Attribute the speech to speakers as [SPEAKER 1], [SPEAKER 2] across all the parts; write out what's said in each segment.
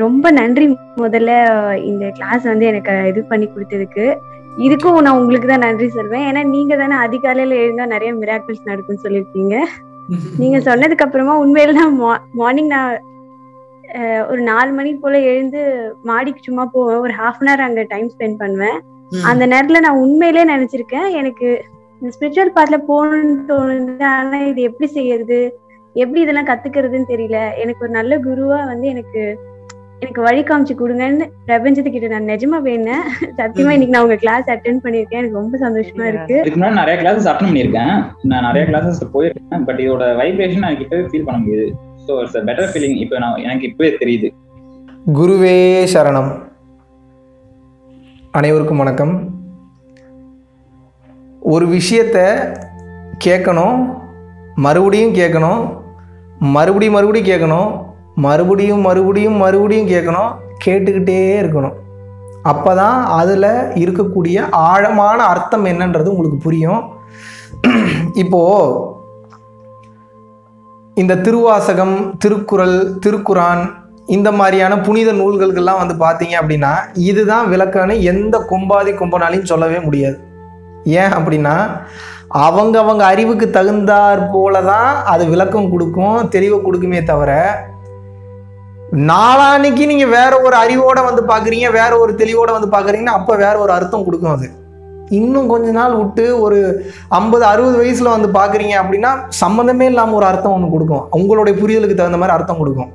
[SPEAKER 1] ரொம்ப நன்றி முதல்ல இந்த கிளாஸ் வந்து எனக்கு இது பண்ணி கொடுத்ததுக்கு. இதுக்கும் நான் உங்களுக்கு தான் நன்றி சொல்வேன். ஏன்னா நீங்க தானே அதிகாலையில எழுந்தா நிறைய மிராக்கிள்ஸ் நடக்கும்னு சொல்லியிருக்கீங்க. நீங்க சொன்னதுக்கு அப்புறமா உண்மையில நான் மார்னிங் நான் ஒரு நாலு மணி போல எழுந்து மாடிக்கு சும்மா போவேன். ஒரு ஹாஃப் அன் ஹவர் அங்க டைம் ஸ்பெண்ட் பண்ணுவேன். அந்த நேரத்துல நான் உண்மையிலே நினைச்சிருக்கேன். எனக்கு இந்த ஸ்பிரிச்சுவல் பாத்ல போகணும்னு தோணுது. ஆனா இது எப்படி செய்யறது? எப்படி இதெல்லாம் கத்துக்கிறதுன்னு தெரியல. எனக்கு ஒரு நல்ல குருவா வந்து எனக்கு எனக்கு வழி காமிச்சு கொடுங்கன்னு பிரபஞ்சத்துக்கிட்ட நான் நிஜமா வேணேன் சத்தியமா. இன்னைக்கு நான் உங்க கிளாஸ் அட்டென்ட் பண்ணிருக்கேன் எனக்கு ரொம்ப சந்தோஷமா இருக்கு.
[SPEAKER 2] இதுக்கு முன்னாடி நிறைய கிளாஸஸ் அட்டன் பண்ணியிருக்கேன். நான் நிறைய கிளாஸஸ் போயிருக்கேன். பட் இதோட வைப்ரேஷன் எனக்கு இப்பவே ஃபீல் பண்ண முடியுது. ஸோ இட்ஸ் பெட்டர் ஃபீலிங் இப்போ நான் எனக்கு இப்பவே தெரியுது.
[SPEAKER 3] குருவே சரணம். அனைவருக்கும் வணக்கம். ஒரு விஷயத்தை கேட்கணும் மறுபடியும் கேட்கணும் மறுபடியும் மறுபடியும் கேட்கணும் மறுபடியும் மறுபடியும் மறுபடியும் கேட்கணும். கேட்டுக்கிட்டே இருக்கணும். அப்போ தான் அதில் இருக்கக்கூடிய ஆழமான அர்த்தம் என்னன்றது உங்களுக்கு புரியும். இப்போது இந்த திருவாசகம் திருக்குறள் திருக்குரான் இந்த மாதிரியான புனித நூல்களுக்கெல்லாம் வந்து பார்த்தீங்க அப்படின்னா இதுதான் விளக்கம்னு எந்த கொம்பாதி கொம்பனாலையும் சொல்லவே முடியாது. ஏன் அப்படின்னா அவங்க அவங்க அறிவுக்கு தகுந்தாற் போல தான் அது விளக்கம் கொடுக்கும் தெளிவை கொடுக்குமே தவிர நாளான்னைக்கு நீங்கள் வேற ஒரு அறிவோட வந்து பார்க்குறீங்க வேற ஒரு தெளிவோட வந்து பார்க்குறீங்கன்னா அப்போ வேற ஒரு அர்த்தம் கொடுக்கும் அது. இன்னும் கொஞ்ச நாள் விட்டு ஒரு ஐம்பது அறுபது வயசில் வந்து பார்க்குறீங்க அப்படின்னா சம்மந்தமே இல்லாமல் ஒரு அர்த்தம் ஒன்று கொடுக்கும். உங்களுடைய புரிதலுக்கு தகுந்த மாதிரி அர்த்தம் கொடுக்கும்.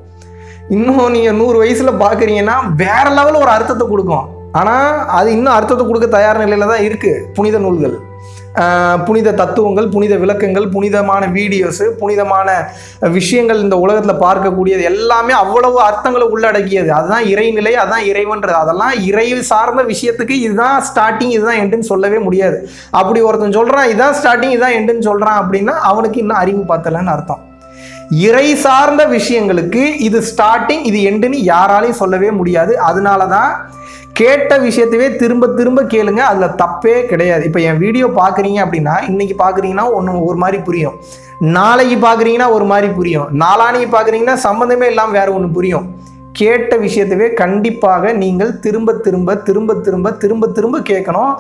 [SPEAKER 3] இன்னும் நீங்கள் நூறு வயசில் பார்க்குறீங்கன்னா வேற லெவலில் ஒரு அர்த்தத்தை கொடுக்கும். ஆனால் அது இன்னும் அர்த்தத்தை கொடுக்க தயார் நிலையில் தான் இருக்குது புனித நூல்கள். புனித தத்துவங்கள் புனித விளக்கங்கள் புனிதமான வீடியோஸு புனிதமான விஷயங்கள் இந்த உலகத்தில் பார்க்கக்கூடியது எல்லாமே அவ்வளவு அர்த்தங்களை உள்ளடக்கியது. அதுதான் இறைநிலை அதுதான் இறைவன்றது. அதெல்லாம் இறை சார்ந்த விஷயத்துக்கு இதுதான் ஸ்டார்டிங் இதுதான் எண்டுன்னு சொல்லவே முடியாது. அப்படி ஒருத்தன் சொல்கிறான் இதுதான் ஸ்டார்டிங் இதுதான் எண்டுன்னு சொல்கிறான் அப்படின்னா அவனுக்கு இன்னும் அறிவு பார்த்தலன்னு அர்த்தம். இறை சார்ந்த விஷயங்களுக்கு இது ஸ்டார்டிங் இது எண்டுன்னு யாராலையும் சொல்லவே முடியாது. அதனால தான் கேட்ட விஷயத்தவே திரும்ப திரும்ப கேளுங்க. அதில் தப்பே கிடையாது. இப்போ என் வீடியோ பார்க்குறீங்க அப்படின்னா இன்னைக்கு பார்க்குறீங்கன்னா ஒன்று ஒரு மாதிரி புரியும். நாளைக்கு பார்க்குறீங்கன்னா ஒரு மாதிரி புரியும். நாளானைக்கு பார்க்குறீங்கன்னா சம்மந்தமே இல்லாமல் வேறு ஒன்று புரியும். கேட்ட விஷயத்தவே கண்டிப்பாக நீங்கள் திரும்ப திரும்ப திரும்ப திரும்ப திரும்ப திரும்ப கேட்கணும்.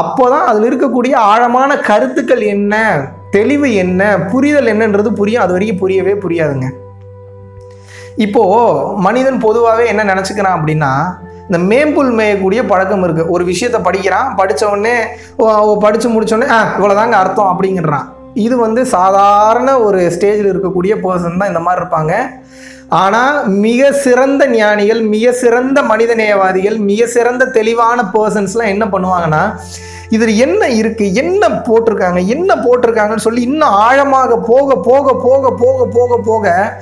[SPEAKER 3] அப்போ தான் அதில் இருக்கக்கூடிய ஆழமான கருத்துக்கள் என்ன தெளிவு என்ன புரிதல் என்னன்றது புரியும். அது வரைக்கும் புரியவே புரியாதுங்க. இப்போது மனிதன் பொதுவாகவே என்ன நினச்சிக்கிறான் அப்படின்னா இந்த மேம்புல் மேயக்கூடிய பழக்கம் இருக்குது ஒரு விஷயத்த படிக்கிறான் படித்தவொடனே படித்து ஓ, ஓ, ஆ இவ்வளோதாங்க அர்த்தம் அப்படிங்கிறான். இது வந்து சாதாரண ஒரு ஸ்டேஜில் இருக்கக்கூடிய பர்சன் தான் இந்த மாதிரி இருப்பாங்க. ஆனால் மிக சிறந்த ஞானிகள் மிக சிறந்த மனிதநேயவாதிகள் மிக சிறந்த தெளிவான பர்சன்ஸ்லாம் என்ன பண்ணுவாங்கன்னா இதில் என்ன இருக்குது என்ன போட்டிருக்காங்க? என்ன போட்டிருக்காங்கன்னு சொல்லி இன்னும் ஆழமாக போக போக போக போக போக போக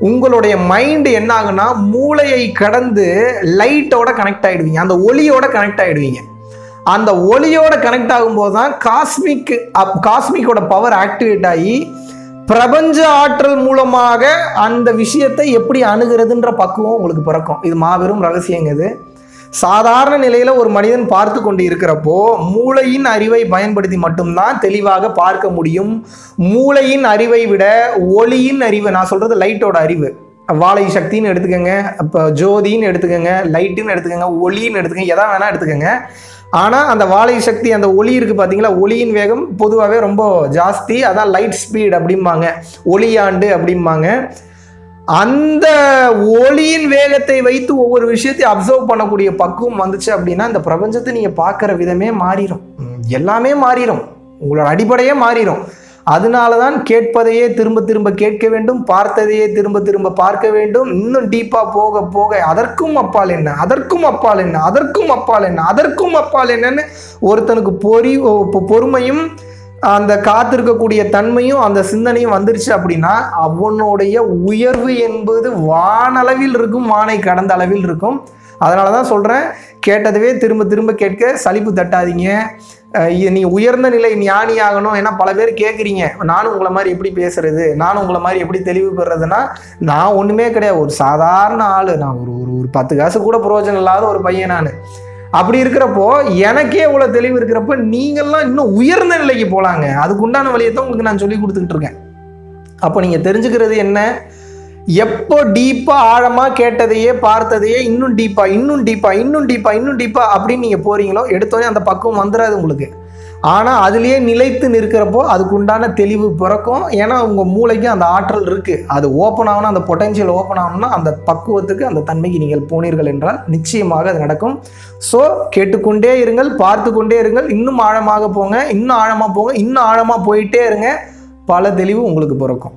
[SPEAKER 3] உங்களுடைய மைண்டு என்ன ஆகுனா மூளையை கடந்து லைட்டோட கனெக்ட் ஆகிடுவீங்க அந்த ஒளியோட கனெக்ட் ஆகிடுவீங்க அந்த ஒளியோட கனெக்ட் ஆகும்போது தான் காஸ்மிக் காஸ்மிக்கோட பவர் ஆக்டிவேட் ஆகி பிரபஞ்ச ஆற்றல் மூலமாக அந்த விஷயத்தை எப்படி அணுகிறதுன்ற பக்குவம் உங்களுக்கு பிறக்கும். இது மாபெரும் ரகசியங்க இது. சாதாரண நிலையில ஒரு மனிதன் பார்த்து கொண்டு இருக்கிறப்போ மூளையின் அறிவை பயன்படுத்தி மட்டும்தான் தெளிவாக பார்க்க முடியும். மூளையின் அறிவை விட ஒளியின் அறிவு நான் சொல்றது லைட்டோட அறிவு. வாழை சக்தின்னு எடுத்துக்கோங்க இப்போ ஜோதின்னு எடுத்துக்கோங்க லைட்டுன்னு எடுத்துக்கோங்க ஒளின்னு எடுத்துக்கோங்க எதா வேணா எடுத்துக்கோங்க. ஆனால் அந்த வாழை சக்தி அந்த ஒளி இருக்குது பார்த்தீங்களா ஒளியின் வேகம் பொதுவாகவே ரொம்ப ஜாஸ்தி. அதான் லைட் ஸ்பீட் அப்படிம்பாங்க. ஒளியாண்டு அப்படிம்பாங்க. அந்த ஒளியின் வேகத்தை வைத்து ஒவ்வொரு விஷயத்தையும் அப்சர்வ் பண்ணக்கூடிய பக்குவம் வந்துச்சு அப்படின்னா இந்த பிரபஞ்சத்தை நீங்கள் பார்க்குற விதமே மாறிடும் எல்லாமே மாறிடும் உங்களோட அடிப்படையே மாறிடும் அதனால தான் கேட்பதையே திரும்ப திரும்ப கேட்க வேண்டும் பார்த்ததையே திரும்ப திரும்ப பார்க்க வேண்டும். இன்னும் டீப்பாக போக போக அதற்கும் அப்பால் என்ன? அதற்கும் அப்பால் என்ன? அதற்கும் அப்பால் என்ன? அதற்கும் அப்பால் என்னன்னு ஒருத்தனுக்கு பொறி பொறுமையும் அந்த காத்திருக்கக்கூடிய தன்மையும் அந்த சிந்தனையும் வந்துருச்சு அப்படின்னா அவனுடைய உயர்வு என்பது வானளவில் இருக்கும் வானை கடந்த அளவில் இருக்கும். அதனால தான் சொல்கிறேன் கேட்டதுவே திரும்ப திரும்ப கேட்க சலிப்பு தட்டாதீங்க. நீ உயர்ந்த நிலை ஞானி ஆகணும் ஏன்னா பல பேர் கேட்குறீங்க நானும் உங்களை மாதிரி எப்படி பேசுறது? நானும் உங்களை மாதிரி எப்படி தெளிவு பெறுறதுன்னா நான் ஒன்றுமே கிடையாது. ஒரு சாதாரண ஆள் நான் ஒரு ஒரு ஒரு பத்து காசு கூட பிரயோஜனம் இல்லாத ஒரு பையன் நான். அப்படி இருக்கிறப்போ எனக்கே இவ்வளோ தெளிவு இருக்கிறப்ப நீங்கள்லாம் இன்னும் உயர்ந்த நிலைக்கு போகலாங்க அதுக்கு உண்டான வழியை தான் உங்களுக்கு நான் சொல்லி கொடுத்துக்கிட்டு இருக்கேன். அப்போ நீங்கள் தெரிஞ்சுக்கிறது என்ன? எப்போ டீப்பாக ஆழமாக கேட்டதையே பார்த்ததையே இன்னும் டீப்பாக இன்னும் டீப்பா இன்னும் டீப்பா இன்னும் டீப்பா அப்படின்னு நீங்கள் போகிறீங்களோ எடுத்தோடனே அந்த பக்குவம் வந்துடாது உங்களுக்கு. ஆனால் அதுலேயே நிலைத்து நிற்கிறப்போ அதுக்கு உண்டான தெளிவு பிறக்கும். ஏன்னா உங்கள் மூளைக்கு அந்த ஆற்றல் இருக்குது அது ஓப்பன் ஆகணும் அந்த பொட்டென்ஷியல் ஓப்பன் ஆகணும்னா அந்த பக்குவத்துக்கு அந்த தன்மைக்கு நீங்கள் போனீர்கள் என்றால் நிச்சயமாக அது நடக்கும். ஸோ கேட்டுக்கொண்டே இருங்கள் பார்த்து கொண்டே இருங்கள். இன்னும் ஆழமாக போங்க இன்னும் ஆழமாக போங்க இன்னும் ஆழமாக போயிட்டே இருங்க. பல தெளிவு உங்களுக்கு பிறக்கும்.